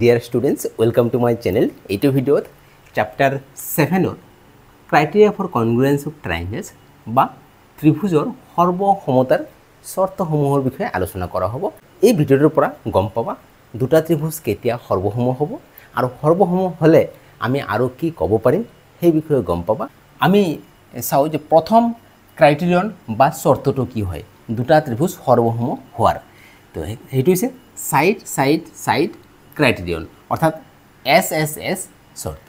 Dear students welcome to my channel এইটো ভিডিঅ'ত chapter ছেভেনৰ criteria for congruence of triangles বা ত্ৰিভুজৰ সৰ্বসমতাৰ চৰ্তসমূহৰ বিষয়ে আলোচনা কৰা হ'ব। এই ভিডিঅ'টোৰ পৰা গম পাবা দুটা ত্ৰিভুজ কেতিয়া সৰ্বসম হ'ব আৰু সৰ্বসম হ'লে আমি আৰু কি ক'ব পাৰিম সেই বিষয়ে গম পাবা। আমি চাওঁ যে প্ৰথম ক্ৰাইটেৰিয়ন বা চৰ্তটো কি হয় দুটা ত্ৰিভুজ সৰ্বসম হোৱাৰ। তো সেই- সেইটো হৈছে ছাইড ছাইড ছাইড ক্ৰাইটেৰিয়ন অৰ্থাৎ এছ এছ এছ চৰ্ত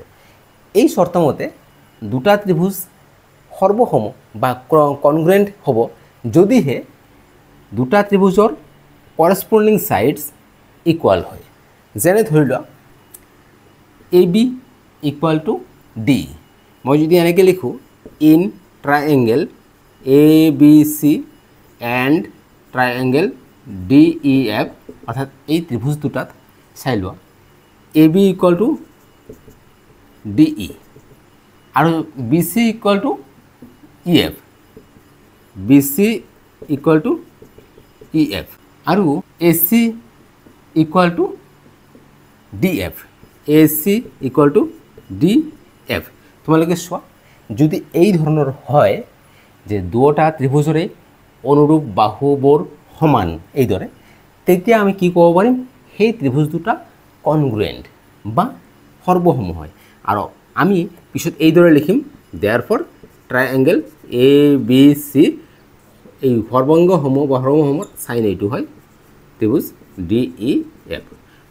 এই চৰ্ত মতে দুটা ত্ৰিভুজ সৰ্বসম বা কনগ্ৰেণ্ট হ'ব, যদিহে দুটা ত্ৰিভুজৰ কৰস্পণ্ডিং ছাইডছ ইকুৱেল হয়। যেনে ধৰি লোৱা A B equal to D মই যদি এনেকৈ লিখোঁ in triangle A B C and triangle D E F অৰ্থাৎ এই ত্ৰিভুজ দুটাত চাই লোৱা। A B equal to D E আৰু B C equal to E F B C equal to E F আৰু A C equal to D F A C equal to D F তোমালোকে চোৱা যদি এই ধৰণৰ হয় যে দুয়োটা ত্ৰিভুজৰে অনুৰূপ বাহুবোৰ সমান এইদৰে তেতিয়া আমি কি ক'ব পাৰিম? সেই ত্ৰিভুজ দুটা কনগ্ৰুৱেণ্ট বা সৰ্বসম হয়। আৰু আমি পিছত এইদৰে লিখিম therefore triangle A B C এই সৰ্বাংগসমূহ বা সৰ্বসমূহৰ চাইন এইটো হয় ত্ৰিভুজ ডি ই এফ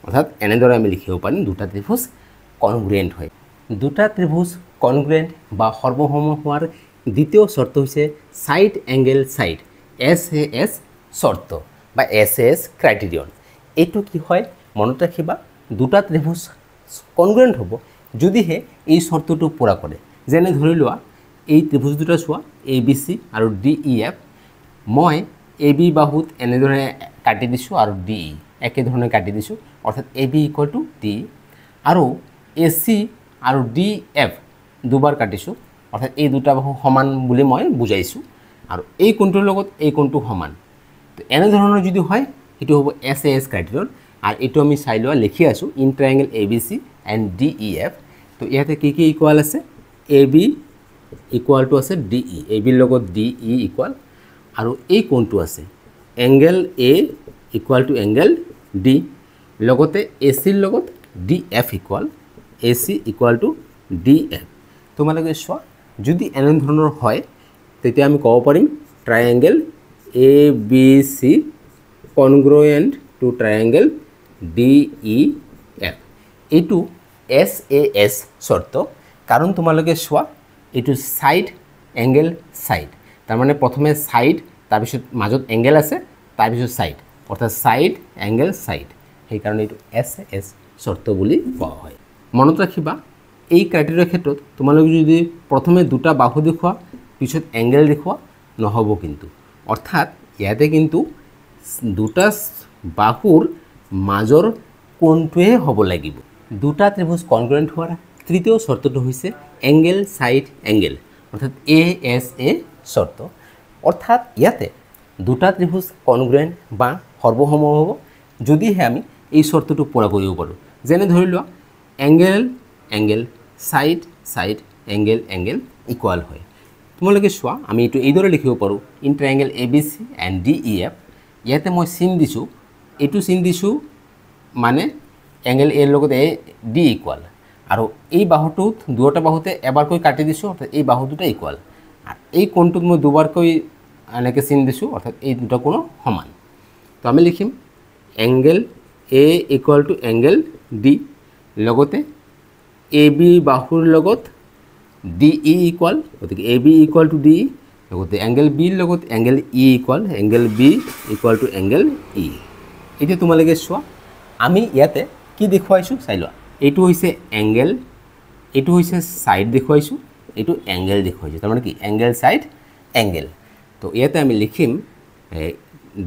অৰ্থাৎ এনেদৰে আমি লিখিব পাৰিম দুটা ত্ৰিভুজ কনগ্ৰুৱেণ্ট হয়। দুটা ত্ৰিভুজ কনগ্ৰুৱেণ্ট বা সৰ্বসম হোৱাৰ দ্বিতীয় চৰ্ত হৈছে side angle side S A S চৰ্ত বা এছ এ এছ ক্ৰাইটেৰিয়ন এইটো কি হয়? মনত ৰাখিবা দুটা ত্ৰিভুজ কনগ্ৰুৱেণ্ট হ'ব যদিহে এই চৰ্তটো পূৰা কৰে। যেনে ধৰি লোৱা এই ত্ৰিভুজ দুটা চোৱা এ বি চি আৰু ডি ই এফ মই এ বি বাহুত এনেদৰে কাটি দিছোঁ আৰু ডি ই একেধৰণে কাটি দিছোঁ অৰ্থাৎ A B equal to D আৰু এ চি আৰু ডি এফ দুবাৰ কাটিছোঁ অৰ্থাৎ এই দুটা বাহু সমান বুলি মই বুজাইছোঁ। আৰু এই কোণটোৰ লগত এই কোণটো সমান। তো এনেধৰণৰ যদি হয় সেইটো হ'ব এছ এ এছ ক্ৰাইটেৰিয়ন আৰু এইটো আমি চাই লোৱা লিখি আছোঁ in triangle A B C and D E F তো ইয়াতে কি কি ইকুৱেল আছে? এ বি ইকুৱেল টু আছে ডি ই এ বিৰ লগত ডি ই ইকুৱেল আৰু এই কোণটো আছে angle A equal to angle D লগতে এ চিৰ লগত D F equal A C equal to D F তোমালোকে চোৱা যদি এনেধৰণৰ হয় তেতিয়া আমি ক'ব পাৰিম triangle A B C congruent to triangle D E F এইটো এছ এ এছ চৰ্ত কাৰণ তোমালোকে চোৱা এইটো ছাইড এংগেল ছাইড তাৰমানে প্ৰথমে ছাইড তাৰপিছত মাজত এংগেল আছে তাৰপিছত ছাইড অৰ্থাৎ ছাইড এংগেল ছাইড সেইকাৰণে এইটো এছ এছ চৰ্ত বুলি কোৱা হয়। মনত ৰাখিবা এই ক্ৰাইটেৰিয়াৰ ক্ষেত্ৰত তোমালোকে যদি প্ৰথমে দুটা বাহু দেখুওৱা পিছত এংগেল দেখুওৱা নহ'ব কিন্তু। অৰ্থাৎ ইয়াতে কিন্তু দুটা বাহুৰ মাজৰ কোণটোৱে হ'ব লাগিব। দুটা ত্ৰিভুজ কনগ্ৰেণ্ট হোৱাৰ তৃতীয় চৰ্তটো হৈছে এংগেল ছাইড এংগেল অৰ্থাৎ এ এছ এ চৰ্ত। অৰ্থাৎ ইয়াতে দুটা ত্ৰিভুজ কনগ্ৰেণ্ট বা সৰ্বসম হ'ব যদিহে আমি এই চৰ্তটো পূৰা কৰিব পাৰোঁ। যেনে ধৰি লোৱা angle angle side side angle angle equal হয়। তোমালোকে চোৱা আমি এইটো এইদৰে লিখিব পাৰোঁ in triangle A B C and D E F ইয়াতে মই চিন দিছোঁ। এইটো চিন দিছোঁ মানে এংগেল এৰ লগত এ ডি ইকুৱেল আৰু এই বাহুটোত দুয়োটা বাহুতে এবাৰকৈ কাটি দিছোঁ অৰ্থাৎ এই বাহু দুটা ইকুৱেল এই কোণটোত মই দুবাৰকৈ এনেকৈ চিন দিছোঁ অৰ্থাৎ এই দুটা কোণো সমান। তো আমি লিখিম angle A equal to angle D. লগতে এ বি বাহুৰ লগত ডি ই ইকুৱেল গতিকে A B equal to D E লগতে এংগেল বিৰ লগত angle E equal angle B equal to angle E এতিয়া তোমালোকে চোৱা আমি ইয়াতে কি দেখুৱাইছোঁ চাই লোৱা। এইটো হৈছে এংগেল এইটো হৈছে ছাইড দেখুৱাইছোঁ এইটো এংগেল দেখুৱাইছোঁ তাৰমানে কি? এংগেল ছাইড এংগেল তো ইয়াতে আমি লিখিম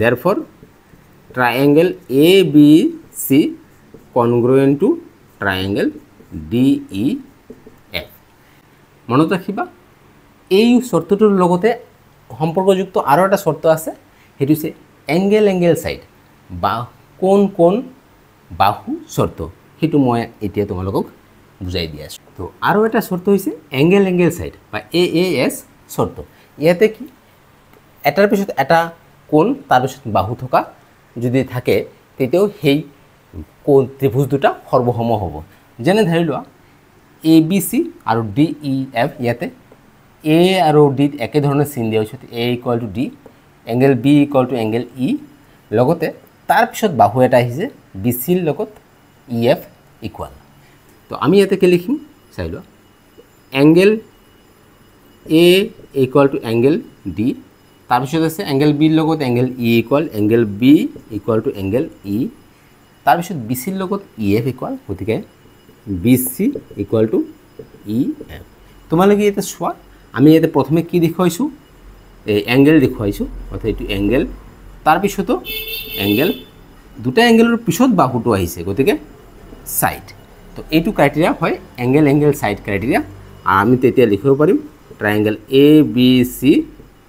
therefore triangle A B C congruent to triangle D E F মনত ৰাখিবা এই চৰ্তটোৰ লগতে সম্পৰ্কযুক্ত আৰু এটা চৰ্ত আছে সেইটো হৈছে এংগেল এংগেল ছাইড বা কোন কোন বাহু চৰ্ত সেইটো মই এতিয়া তোমালোকক বুজাই দি আছোঁ। তো আৰু এটা চৰ্ত হৈছে এংগেল এংগেল চাইড বা এ এ এছ চৰ্ত। ইয়াতে কি? এটাৰ পিছত এটা কোণ তাৰপিছত বাহু থকা যদি থাকে তেতিয়াও সেই কোণ ত্ৰিভুজ দুটা সৰ্বসম হ'ব। যেনে ধৰি লোৱা এ বি চি আৰু ডি ই এফ ইয়াতে এ আৰু ডিত একেধৰণে চিন দিয়া হৈছে A equal to D angle B equal to angle E লগতে তাৰপিছত বাহু এটা আহিছে বি চিৰ লগত ই এফ ইকুৱেল তো আমি ইয়াতে লিখিম? চাই লোৱা। Angle A equal to angle D তাৰপিছত আছে এংগেল বিৰ লগত angle E equal angle B equal to angle E তাৰপিছত বি চিৰ লগত ই এফ ইকুৱেল গতিকে B C equal to E F তোমালোকে ইয়াতে চোৱা আমি ইয়াতে প্ৰথমে কি দেখুৱাইছোঁ? এই এংগেল দেখুৱাইছোঁ অৰ্থাৎ এইটো এংগেল তাৰপিছতো এংগেল দুটা এংগেলৰ পিছত বাহুটো আহিছে গতিকে ছাইড তো এইটো ক্ৰাইটেৰিয়া হয় এংগেল এংগেল ছাইড ক্ৰাইটেৰিয়া আৰু আমি তেতিয়া লিখিব পাৰিম triangle A B C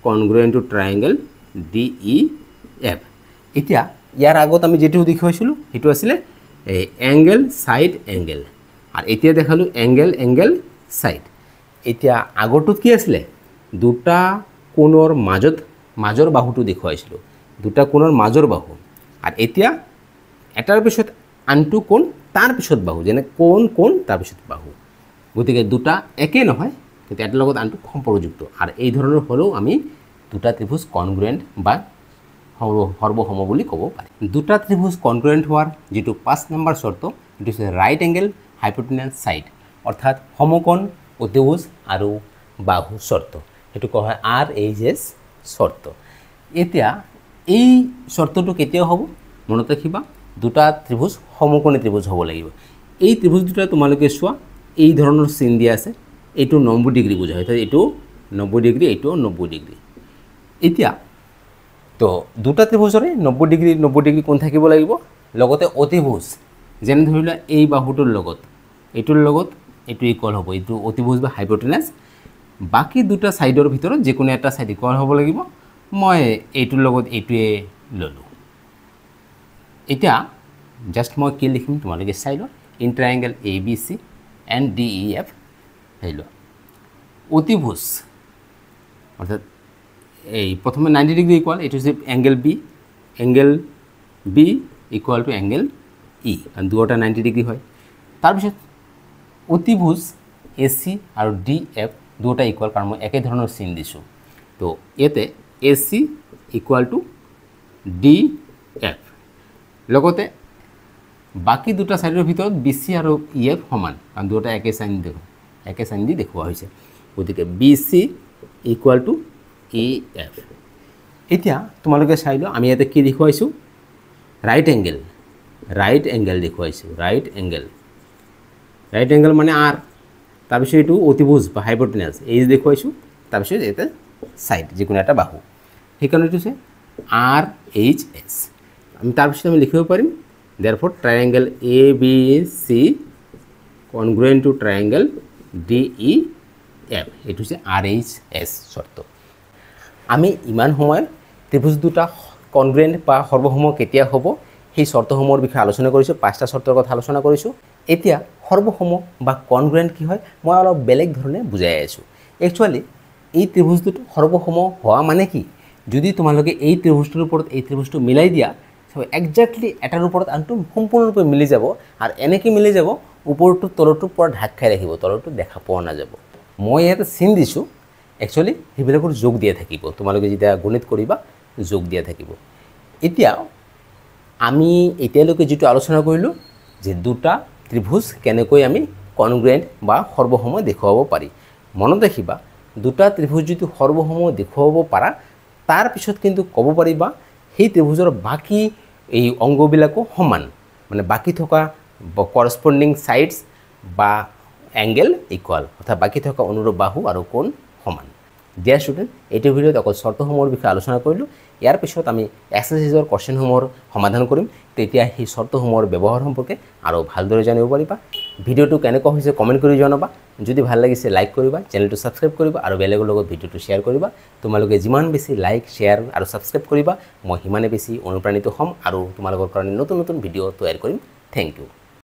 congruent to triangle D E F এতিয়া ইয়াৰ আগত আমি যিটো দেখুৱাইছিলোঁ সেইটো আছিলে এংগেল ছাইড এংগেল আৰু এতিয়া দেখালোঁ এংগেল এংগেল ছাইড এতিয়া আগৰটোত কি আছিলে? দুটা কোণৰ মাজত মাজৰ বাহুটো দেখুৱাইছিলোঁ। দুটা কোণৰ মাজৰ বাহু। আৰু এতিয়া এটাৰ পিছত আনটো কোণ তাৰ পিছত বাহু যেনে কোণ কোণ তাৰপিছত বাহু। গতিকে দুটা একে নহয় কিন্তু এটাৰ লগত আনটো সম্পৰ্কযুক্ত। আৰু এই ধৰণৰ হ'লেও আমি দুটা ত্ৰিভুজ কনগ্ৰুৱেণ্ট বা সৰ্ব- সৰ্বসম বুলি ক'ব পাৰি। দুটা ত্ৰিভুজ কনগ্ৰুৱেণ্ট হোৱাৰ যিটো পাঁচ নম্বৰ চৰ্ত সেইটো হৈছে ৰাইট এংগেল হাইপোটেনাছ ছাইড অৰ্থাৎ সমকোণ অতিভুজ আৰু বাহু চৰ্ত। সেইটো কোৱা হয় আৰ এইচ এছ চৰ্ত। এতিয়া এই চৰ্তটো কেতিয়াও হ'ব? মনত ৰাখিবা দুটা ত্ৰিভুজ সমকোণী ত্ৰিভুজ হ'ব লাগিব। এই ত্ৰিভুজ দুটা তোমালোকে চোৱা এই ধৰণৰ চিন দিয়া আছে। এইটো নব্বৈ ডিগ্ৰী বুজা হয় অৰ্থাৎ এইটো নব্বৈ ডিগ্ৰী এইটো নব্বৈ ডিগ্ৰী। এতিয়া তো দুটা ত্ৰিভুজৰে নব্বৈ ডিগ্ৰী নব্বৈ ডিগ্ৰী কোণ থাকিব লাগিব? লগতে অতিভুজ যেনে ধৰি লোৱা এই বাহুটোৰ লগত এইটোৰ লগত এইটো ইকুৱেল হ'ব। এইটো অতিভুজ বা হাইপোটেনাছ বাকী দুটা ছাইডৰ ভিতৰত যিকোনো এটা ছাইড ইকুৱেল হ'ব লাগিব। মই এইটোৰ লগত এইটোৱে ল'লোঁ। এতিয়া জাষ্ট মই কি লিখিম তোমালোকে চাই লোৱা। In triangle A B C and D E F চাই লোৱা। অতিভুজ। অৰ্থাৎ এই প্ৰথমে নাইণ্টি ডিগ্ৰী ইকুৱেল এইটো হৈছে angle B angle B equal to angle E দুয়োটা নাইণ্টি ডিগ্ৰী হয়। তাৰপিছত অতিভুজ এ চি আৰু ডি এফ দুয়োটা ইকুৱেল কাৰণ মই একে ধৰণৰ চিন দিছোঁ। তো ইয়াতে A C equal to D F. লগতে বাকী দুটা ছাইডৰ ভিতৰত বি চি আৰু ই এফ সমান কাৰণ দুয়োটা একে চাইন দেখো একে চাইন দি দেখুওৱা হৈছে। গতিকে B C equal to E F. এতিয়া তোমালোকে চাই আমি ইয়াতে কি দেখুৱাইছোঁ? ৰাইট এংগেল ৰাইট এংগেল দেখুৱাইছোঁ ৰাইট এংগেল ৰাইট এংগেল মানে আৰ তাৰপিছত এইটো অতিভুজ বা হাইপৰটেনাছ এইচ দেখুৱাইছোঁ তাৰপিছত ইয়াতে ছাইড যিকোনো এটা বাহু। সেইকাৰণে এইটো হৈছে আৰ এইচ এছ আমি তাৰপিছত আমি লিখিব পাৰিম therefore triangle A B C congruent to triangle D E F এইটো হৈছে আৰ এইচ এছ চৰ্ত। আমি ইমান সময় ত্ৰিভুজ দুটা কনগ্ৰেণ্ট বা সৰ্বসম কেতিয়া হ'ব সেই চৰ্তসমূহৰ বিষয়ে আলোচনা কৰিছোঁ পাঁচটা চৰ্তৰ কথা আলোচনা কৰিছোঁ। এতিয়া সৰ্বসম বা কনগ্ৰেণ্ট কি হয় মই অলপ বেলেগ ধৰণে বুজাই আছোঁ। একচুৱেলি এই ত্ৰিভুজ দুটো সৰ্বসম হোৱা মানে কি? যদি তোমালোকে এই ত্ৰিভুজটোৰ ওপৰত এই ত্ৰিভুজটো মিলাই দিয়া একজেক্টলি এটাৰ ওপৰত আনটো সম্পূৰ্ণৰূপে মিলি যাব আৰু এনেকৈ মিলি যাব ওপৰটো তলৰটোৰ পৰা ঢাক খাই ৰাখিব তলৰটো দেখা পোৱা নাযাব। মই ইয়াতে চিন দিছোঁ। একচুৱেলি সেইবিলাকৰ যোগ দিয়া থাকিব। তোমালোকে যেতিয়া গণিত কৰিবা যোগ দিয়া থাকিব। এতিয়া আমি এতিয়ালৈকে যিটো আলোচনা কৰিলোঁ যে দুটা ত্ৰিভুজ কেনেকৈ আমি কনগ্ৰেণ্ট বা সৰ্বসম দেখুৱাব পাৰি। মনত ৰাখিবা দুটা ত্ৰিভুজ যদি সৰ্বসম দেখুৱাব পাৰা তাৰপিছত কিন্তু ক'ব পাৰিবা সেই ত্ৰিভুজৰ বাকী এই অংগবিলাকো সমান। মানে বাকী থকা কৰস্পণ্ডিং ছাইডছ বা এংগেল ইকুৱেল অৰ্থাৎ বাকী থকা অনুৰূপ বাহু আৰু কোণ সমান। ডিয়াৰ ষ্টুডেণ্ট এইটো ভিডিঅ'ত অকল চৰ্তসমূহৰ বিষয়ে আলোচনা কৰিলোঁ ইয়াৰ পিছত আমি এক্সাৰচাইজৰ কুৱেশ্যনসমূহৰ সমাধান কৰিম। তেতিয়া সেই চৰ্তসমূহৰ ব্যৱহাৰ সম্পৰ্কে আৰু ভালদৰে জানিব পাৰিবা। ভিডিঅ'টো কেনেকুৱা হৈছে কমেণ্ট কৰি জনাবা। যদি ভাল লাগিছে লাইক কৰিবা চেনেলটো ছাবস্ক্ৰাইব কৰিবা আৰু বেলেগৰ লগত ভিডিঅ'টো শ্বেয়াৰ কৰিবা। তোমালোকে যিমান বেছি লাইক শ্বেয়াৰ আৰু ছাবস্ক্ৰাইব কৰিবা মই সিমানে বেছি অনুপ্ৰাণিত হ'ম আৰু তোমালোকৰ কাৰণে নতুন নতুন ভিডিঅ' তৈয়াৰ কৰিম। Thank U